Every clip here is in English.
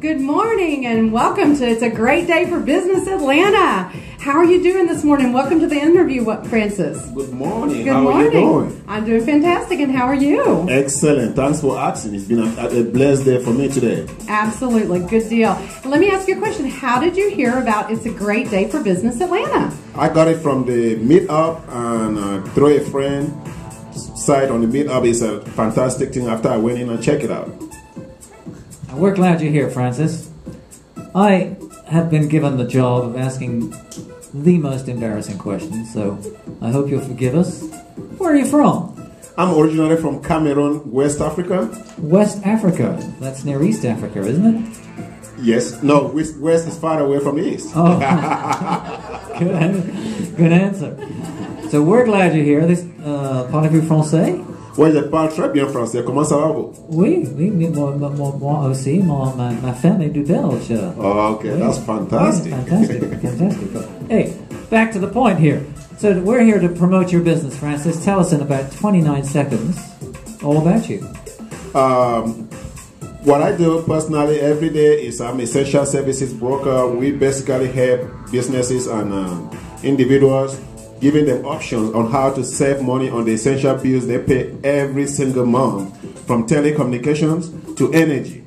Good morning and welcome to It's a Great Day for Business Atlanta. How are you doing this morning? Welcome to the interview, what Francis? Good morning. Good how morning. are you doing? I'm doing fantastic and how are you? Excellent. Thanks for asking. It's been a, a blessed day for me today. Absolutely. Good deal. Let me ask you a question. How did you hear about It's a Great Day for Business Atlanta? I got it from the meetup and uh, through a friend site on the meetup. It's a fantastic thing after I went in and checked it out. We're glad you're here, Francis. I have been given the job of asking the most embarrassing questions, so I hope you'll forgive us. Where are you from? I'm originally from Cameroon, West Africa. West Africa. That's near East Africa, isn't it? Yes. No, West, West is far away from the East. Oh, good, good answer. So we're glad you're here. This, uh, parlez-vous français? Ouais, je parle très bien français. Comment ça va vous? Oui, oui, mais moi, moi, moi aussi, moi, ma, ma femme est du Belge. Oh, okay, Oui. that's fantastic. Yeah, fantastic, fantastic. Hey, back to the point here. So we're here to promote your business, Francis. Tell us in about 29 seconds all about you. Um, what I do personally every day is I'm essential services broker. We basically help businesses and um, individuals, giving them options on how to save money on the essential bills they pay every single month, from telecommunications to energy.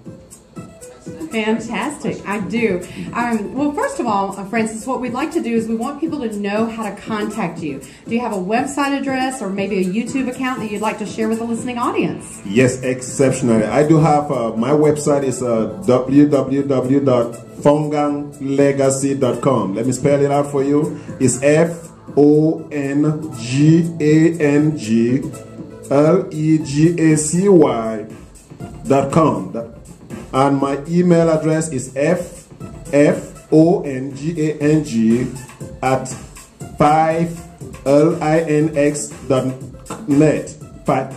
Fantastic. I do. Um, well, first of all, uh, Francis, what we'd like to do is we want people to know how to contact you. Do you have a website address or maybe a YouTube account that you'd like to share with the listening audience? Yes, exceptionally. I do have uh, my website is uh, www.fonganglegacy.com. Let me spell it out for you. It's F O N G A N G L E G A C Y dot com. And my email address is F F O N G A N G at five L I N X dot net. Five.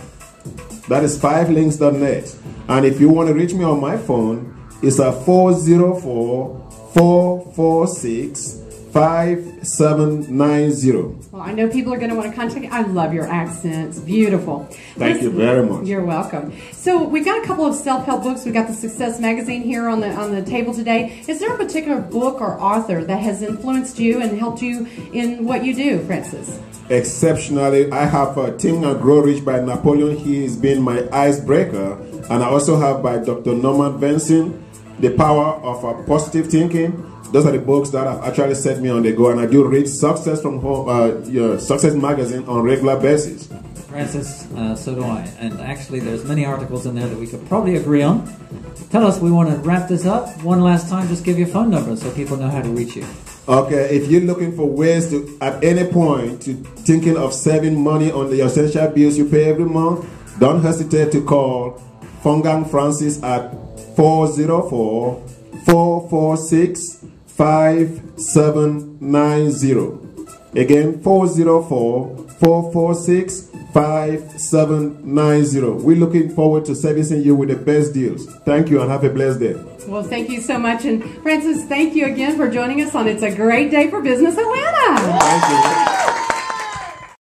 That is net. And if you want to reach me on my phone, it's a 404 446 5790. Well, I know people are going to want to contact you. I love your accents. Beautiful. Thank you very much. You're welcome. So we've got a couple of self-help books. We've got the Success Magazine here on the on the table today. Is there a particular book or author that has influenced you and helped you in what you do, Francis? Exceptionally, I have uh, Think and Grow Rich by Napoleon. He has been my icebreaker. And I also have by Dr. Norman Vincent, The Power of uh, Positive Thinking. Those are the books that have actually set me on the go. And I do read Success from home, uh, your Success Magazine on regular basis. Francis, uh, so do I. And actually, there's many articles in there that we could probably agree on. Tell us, we want to wrap this up. One last time, just give your phone number so people know how to reach you. Okay, if you're looking for ways to, at any point, to thinking of saving money on the essential bills you pay every month, don't hesitate to call Fongang Francis at 404 446 5790. Again, 404 446 5790. We're looking forward to servicing you with the best deals. Thank you and have a blessed day. Well, thank you so much. And Francis, thank you again for joining us on It's a Great Day for Business Atlanta. Thank you.